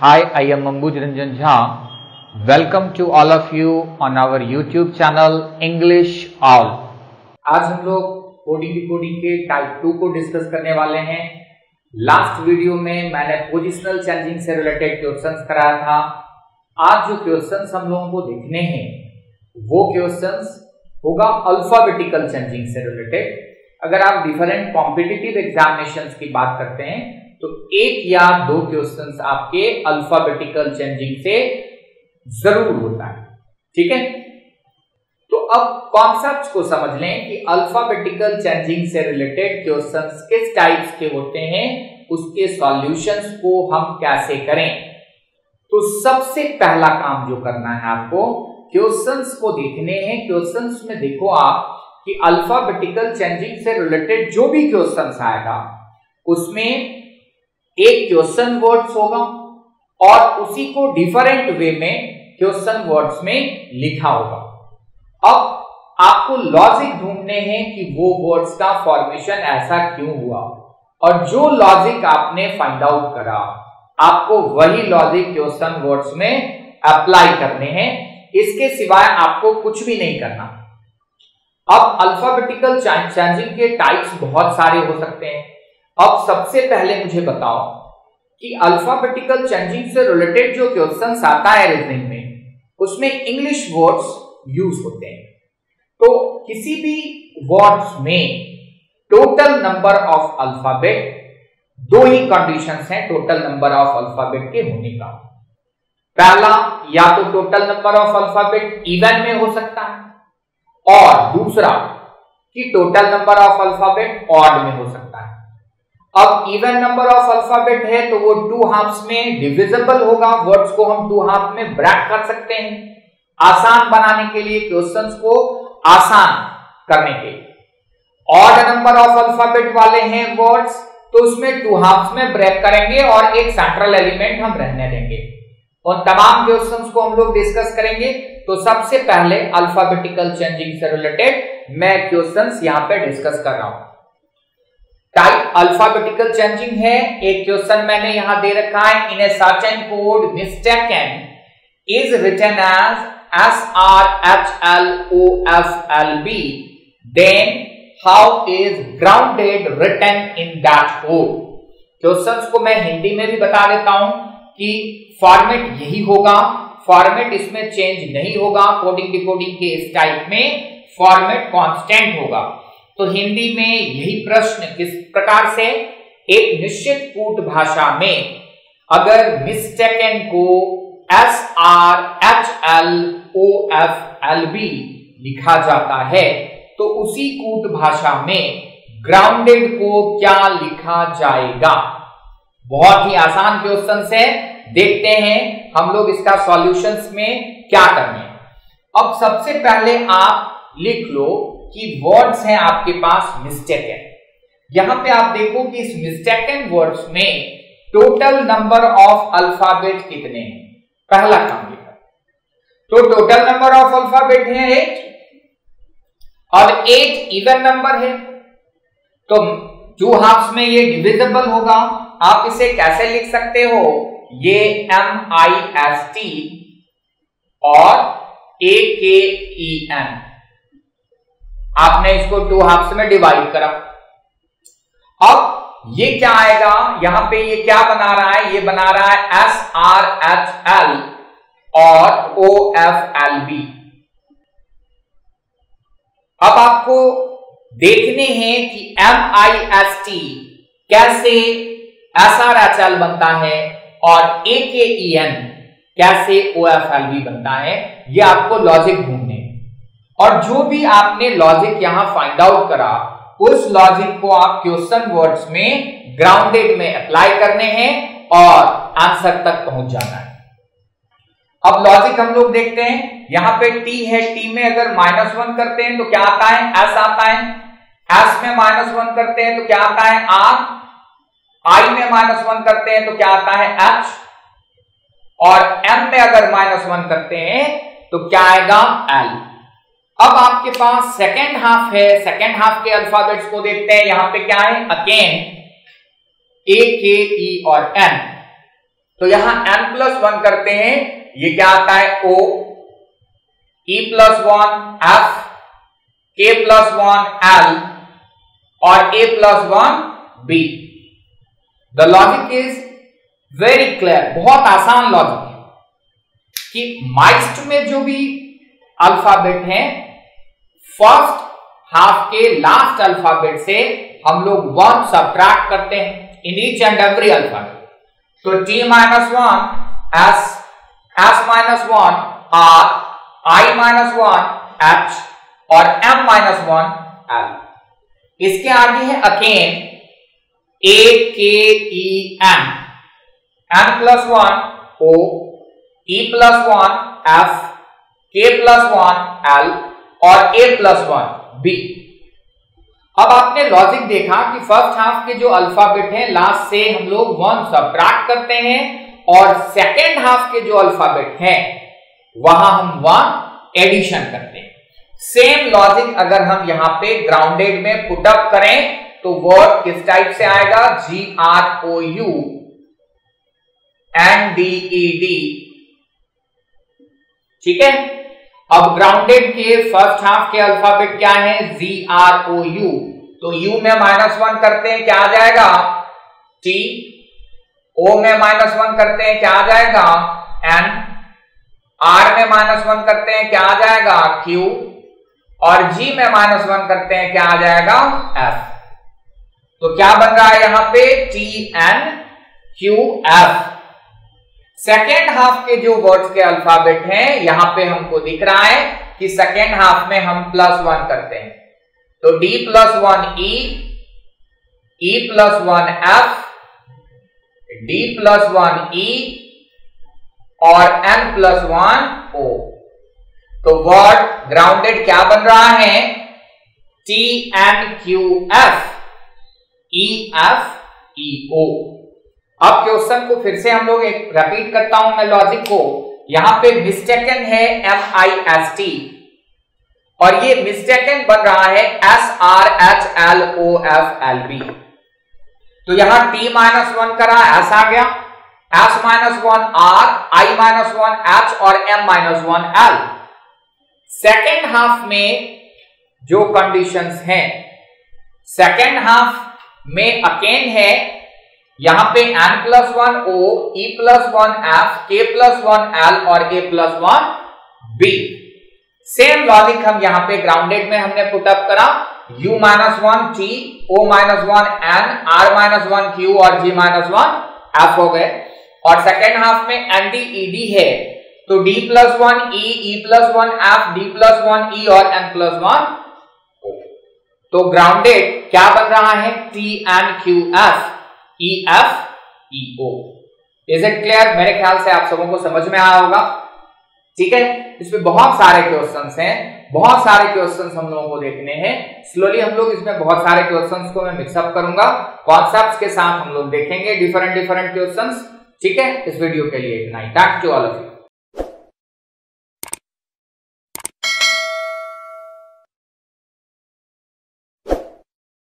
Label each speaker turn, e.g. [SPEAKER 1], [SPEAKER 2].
[SPEAKER 1] Hi, I am Ambuj Ranjan Jha. Welcome to all of you on our YouTube channel English All.
[SPEAKER 2] आज हम लोग coding decoding के type two को discuss करने वाले हैं लास्ट वीडियो में मैंने पोजिशनल चेंजिंग से रिलेटेड क्वेश्चंस कराया था आज जो क्वेश्चंस हम लोगों को देखने हैं वो क्वेश्चंस होगा अल्फाबेटिकल चेंजिंग से रिलेटेड अगर आप डिफरेंट कॉम्पिटिटिव एग्जामिनेशंस की बात करते हैं तो एक या दो क्वेश्चन आपके अल्फाबेटिकल चेंजिंग से ज़रूर होता है। ठीक है? तो अब कॉन्सेप्ट को समझ लें कि अल्फाबेटिकल चेंजिंग से रिलेटेड क्वेश्चंस किस टाइप्स के होते हैं, उसके सॉल्यूशंस को हम कैसे करें। तो सबसे पहला काम जो करना है आपको क्वेश्चंस को देखने हैं। क्वेश्चंस में देखो आप कि अल्फाबेटिकल चेंजिंग से रिलेटेड जो भी क्वेश्चंस आएगा, उसमें एक क्वेश्चन वर्ड्स होगा और उसी को डिफरेंट वे में क्वेश्चन वर्ड्स में लिखा होगा। अब आपको लॉजिक ढूँढने हैं कि वो वर्ड्स का फॉर्मेशन ऐसा क्यों हुआ। और जो लॉजिक आपने फाइंड आउट करा, आपको वही लॉजिक क्वेश्चन वर्ड्स में अप्लाई करने हैं। इसके सिवाय आपको कुछ भी नहीं करना। अब अल्फाबेटिकल चेंजिंग के टाइप्स बहुत सारे हो सकते हैं। अब सबसे पहले मुझे बताओ कि अल्फाबेटिकल चेंजिंग से रिलेटेड जो क्वेश्चन आता है रीजनिंग में, उसमें इंग्लिश वर्ड्स यूज़ होते हैं। तो किसी भी वर्ड्स में टोटल नंबर ऑफ़ अल्फ़ाबेट दो ही कंडीशंस हैं टोटल नंबर ऑफ़ अल्फ़ाबेट के होने का। पहला, या तो total number of alphabet even में हो सकता है, और दूसरा कि total number of alphabet odd में हो सकता है। अब इवन नंबर ऑफ़ अल्फ़ाबेट है तो वो टू हाफ़ में डिविजिबल होगा। वर्ड्स को हम टू हाफ़ में ब्रैक कर सकते हैं। आसान बनाने के लिए क्वेश्चंस को आसान करने के लिए। ऑड नंबर ऑफ़ अल्फ़ाबेट वाले हैं वर्ड्स तो उसमें टू हाफ़ में ब्रेक करेंगे और एक सेंट्रल एलिमेंट हम रहने देंगे। और तमाम क्वेश्चंस को हम लोग डिस्कस करेंगे। तो सबसे पहले अल्फाबेटिकल चेंजिंग से रिलेटेड मैं क्वेश्चंस यहाँ पे डिस्कस कर रहा हूँ। टाइप अल्फाबेटिकल चेंजिंग है, एक क्वेश्चन मैंने यहाँ दे रखा है in a certain code mistaken is written as S R H L O F L B then how is grounded written in that code questions को मैं हिंदी में भी बता देता हूँ कि फॉर्मेट यही होगा। फॉर्मेट इसमें चेंज नहीं होगा कोडिंग डिकोडिंग के इस टाइप में फॉर्मेट कांस्टेंट होगा। तो हिंदी में यही प्रश्न किस प्रकार से? एक निश्चित कूट भाषा में अगर मिस्टेकन को S R H L O F L B लिखा जाता है तो उसी कूट भाषा में ग्राउंडेड को क्या लिखा जाएगा? बहुत ही आसान क्वेश्चन से देखते हैं हम लोग इसका सॉल्यूशंस में क्या करने अब सबसे पहले आप लिख लो कि वर्ड्स हैं आपके पास मिस्टेकन यहाँ पे आप देखो कि इस मिस्टेकन वर्ड्स में टोटल नंबर ऑफ़ अल्फ़ाबेट कितने हैं? पहला काम तो टोटल नंबर ऑफ़ अल्फ़ाबेट है एट और एट इवन नंबर है। तो टू हाफ्स में ये डिविजिबल होगा। आप इसे कैसे लिख सकते हो? ये एम आई एस टी और ए के ई एन आपने इसको टू हाफ्स में डिवाइड करा। अब ये क्या आएगा? यहाँ पे ये क्या बना रहा है? ये बना रहा है एस आर एच एल और ओ एफ़ एल बी अब आपको देखने हैं कि एम आई एस टी कैसे एस आर एच एल बनता है और ए के ई एन कैसे ओ एफ़ एल बी बनता है, ये आपको लॉजिक ढूँढने और जो भी आपने लॉजिक यहाँ फाइंड आउट करा, उस लॉजिक को आप क्वेश्चन वर्ड्स में ग्राउंडेड में अप्लाई करने हैं और आंसर तक पहुँच जाना है। अब लॉजिक हम लोग देखते हैं, यहाँ पे टी है टी में अगर माइनस वन करते हैं तो क्या आता है? एस आता है। एस में माइनस वन करते हैं तो क्या आता है? आर आई में माइनस वन करते हैं तो क्या आता है? एच और एम में अगर माइनस वन करते हैं तो क्या आएगा? एल अब आपके पास सेकेंड हाफ़ है। सेकेंड हाफ़ के अल्फाबेट्स को देखते हैं। यहाँ पे क्या है? अकेन ए के ई और एम तो यहाँ एम प्लस वन करते हैं। ये क्या आता है? O E plus one F K plus one L और A plus one B the logic is very clear बहुत आसान लॉजिक है कि माइस्ट में जो भी अल्फ़ाबेट हैं फ़र्स्ट हाफ़ के लास्ट अल्फ़ाबेट से हम लोग वन सब्ट्रैक्ट करते हैं in each and every alphabet. तो T minus one S S minus one R I minus one H और एम माइनस वन एल इसके आगे है Oaken A K E M N plus one O E plus one F K plus one L और A plus one B अब आपने logic देखा कि first half के जो अल्फ़ाबेट हैं लास्ट से हम लोग वन सब्ट्रैक्ट करते हैं और सेकेंड हाफ़ के जो अल्फ़ाबेट हैं, वहाँ हम वन एडिशन करते हैं। सेम लॉजिक अगर हम यहाँ पे ग्राउंडेड में पुटअप करें तो वर्ड किस टाइप से आएगा? G R O U N D E D ठीक है? अब ग्राउंडेड के फ़र्स्ट हाफ़ के अल्फ़ाबेट क्या है? जी आर ओ यू तो यू में माइनस वन करते हैं, क्या आ जाएगा? टी ओ में माइनस वन करते हैं, क्या आ जाएगा? एन आर में माइनस वन करते हैं, क्या आ जाएगा? क्यू और जी में माइनस वन करते हैं, क्या आ जाएगा? एफ़ तो क्या बन रहा है यहाँ पे? T N Q F second half के जो वर्ड्स के अल्फ़ाबेट हैं, यहाँ पे हमको दिख रहा है कि सेकेंड हाफ़ में हम प्लस वन करते हैं। तो D plus one E E plus one F D plus one E और एन प्लस वन ओ तो वर्ड ग्राउंडेड क्या बन रहा है? T N Q F E F E O अब क्वेश्चन को फिर से हम लोग एक रिपीट करता हूँ मैं लॉजिक को। यहाँ पे मिस्टेकन है एम आई एस टी और ये मिस्टेकन बन रहा है S R H L O F L B तो यहाँ टी माइनस वन करा एस आ गया। S minus one R I minus one H और M minus one L second half में जो कंडीशंस हैं सेकेंड हाफ़ में अकेन है यहाँ पे n plus one O E plus one F K plus one L और A plus one B same logic हम यहाँ पे ग्राउंडेड में हमने पुटअप करा। U minus one T O minus one N R minus one Q और g minus one F हो गए। और सेकेंड हाफ़ में एन डी ई डी है। तो d plus one E E plus one F D plus one E और n plus one तो grounded क्या बन रहा है? T N Q F E F E O is it clear मेरे ख्याल से आप सबों को समझ में आया होगा। ठीक है? इसमें बहुत सारे क्वेश्चन हैं। बहुत सारे क्वेश्चन हम लोगों को देखने हैं। स्लोली हम लोग इसमें बहुत सारे क्वेश्चन को मैं मिक्सअप करूँगा। कॉन्सेप्ट के साथ हम लोग देखेंगे डिफरेंट डिफरेंट क्वेश्चन ठीक है? इस वीडियो के लिए इतना ही। Thank you all of you